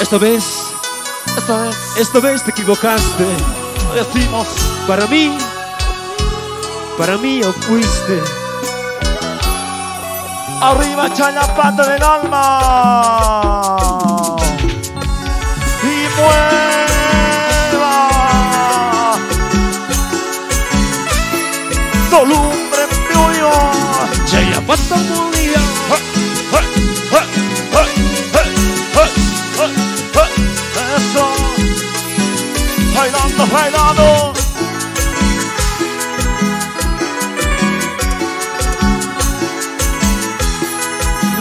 Esta vez, Esta vez esta vez te equivocaste. decimos. Para mí, para mí ya fuiste. Arriba echa la pata del alma. Y mueva. Solumbre en mi unión.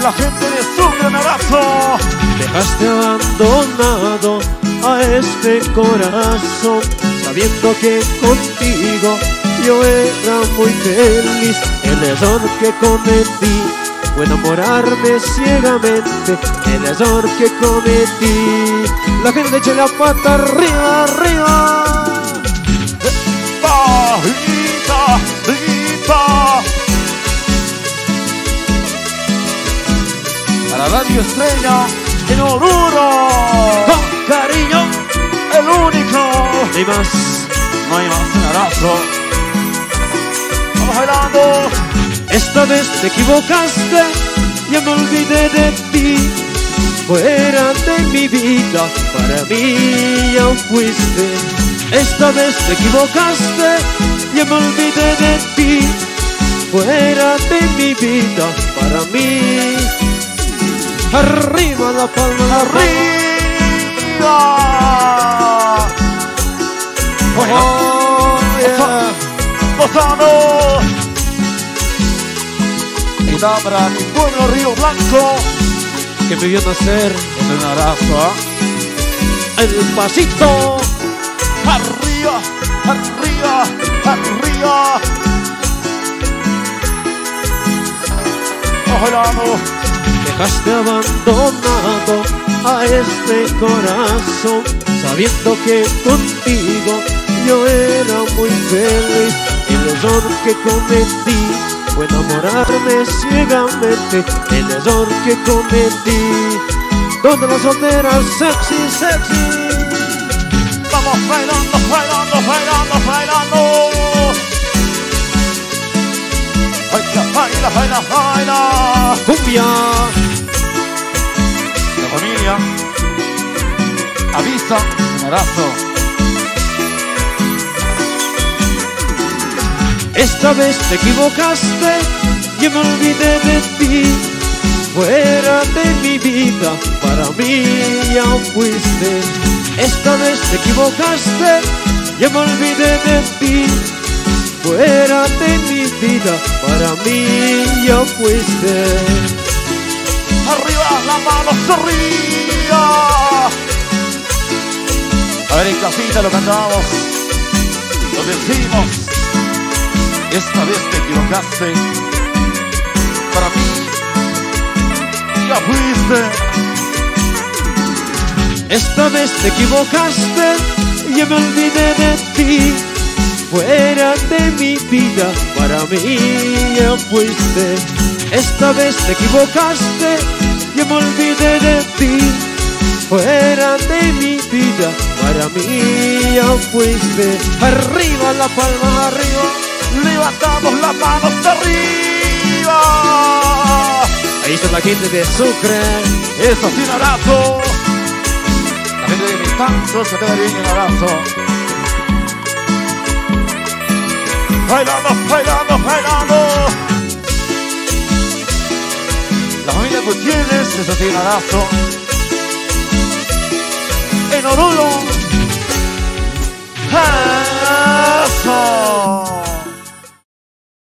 La gente de Sucre, abrazo. Dejaste abandonado a este corazón, sabiendo que contigo yo era muy feliz. El error que cometí fue enamorarme ciegamente. El error que cometí, la gente echa la pata arriba, arriba. Radio estrella en Oruro. Con cariño, El único. ni más. No hay más un abrazo. Vamos bailando. Esta vez te equivocaste, ya me olvidé de ti. Fuera de mi vida, para mí ya fuiste. Esta vez te equivocaste, ya me olvidé de ti. Fuera de mi vida, para mí. Arriba la palma, arriba. Bueno, Oh, yeah. gozando. Y da para mi pueblo Río Blanco. Que me vio nacer Con un ¿ah? el pasito. Arriba, arriba, arriba. Vamos bailando. Dejaste abandonado a este corazón, sabiendo que contigo yo era muy feliz. El error que cometí fue enamorarme ciegamente. El error que cometí, donde las solteras sexy, sexy. Vamos bailando, bailando, bailando, bailando. Baila, baila, baila, baila. Cumbia, Familia avisa un abrazo. esta vez te equivocaste, yo me olvidé de ti. Fuera de mi vida, para mí ya fuiste. Esta vez te equivocaste, yo me olvidé de ti. Fuera de mi vida, para mí ya fuiste. Arriba, las manos arriba. A ver, en casita lo cantamos. Lo decimos. Esta vez te equivocaste. Para mí, ya fuiste. Esta vez te equivocaste, yo me olvidé de ti. Fuera de mi vida, para mí ya fuiste. Esta vez te equivocaste, yo me olvidé de ti. Fuera de mi vida, para mí ya fuiste. Arriba la palma, arriba. Levantamos las manos arriba. Ahí está la gente de Sucre. Eso sí, un abrazo. La gente de mis tantos que te da bien un abrazo. Bailando, bailando, bailando. La familia Gutiérrez, eso sí, un abrazo. En Oruro.